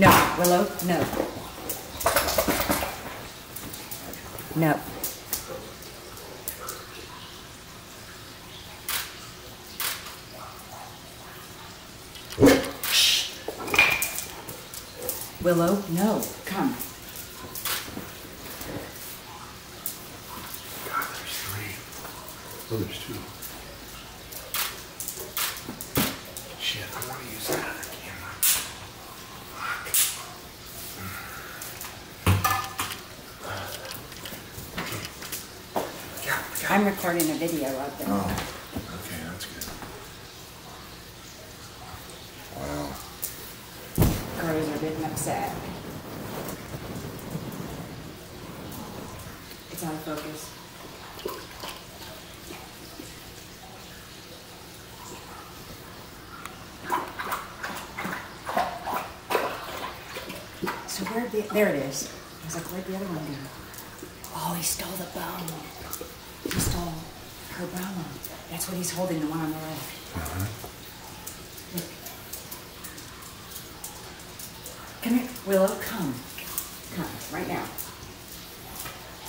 No, Willow, no. No. Willow, no, come. God, there's three. Oh, there's two. I'm recording a video of them. Oh, okay, that's good. Wow. Crows are getting upset. It's out of focus. So where'd the, there it is. I was like, where'd the other one go? Oh, he stole the bone. He stole her bone. That's what he's holding, the one on the left. Uh-huh. Look. Come here, Willow, come. Come, right now.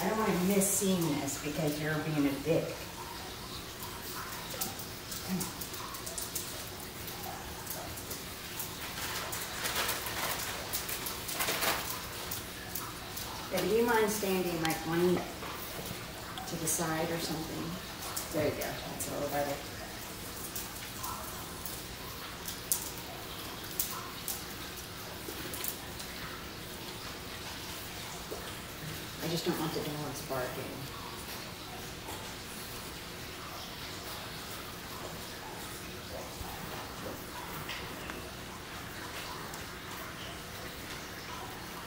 I don't want to miss seeing this because you're being a dick. Come on. Do you mind standing like one to the side or something? There you go, that's a little better. I just don't want the dogs barking.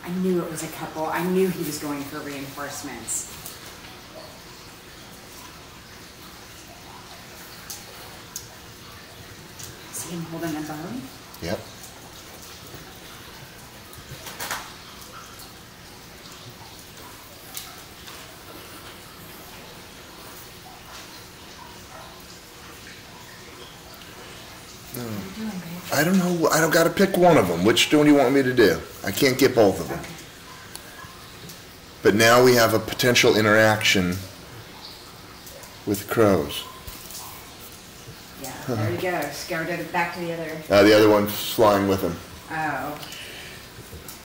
I knew it was a couple. I knew he was going for reinforcements. Holding? Yep. I don't know. I don't got to pick one of them. Which one do you want me to do? I can't get both of them. But now we have a potential interaction with crows. There you. Go to the, back to the other. Uh, the other one's flying with him. Oh,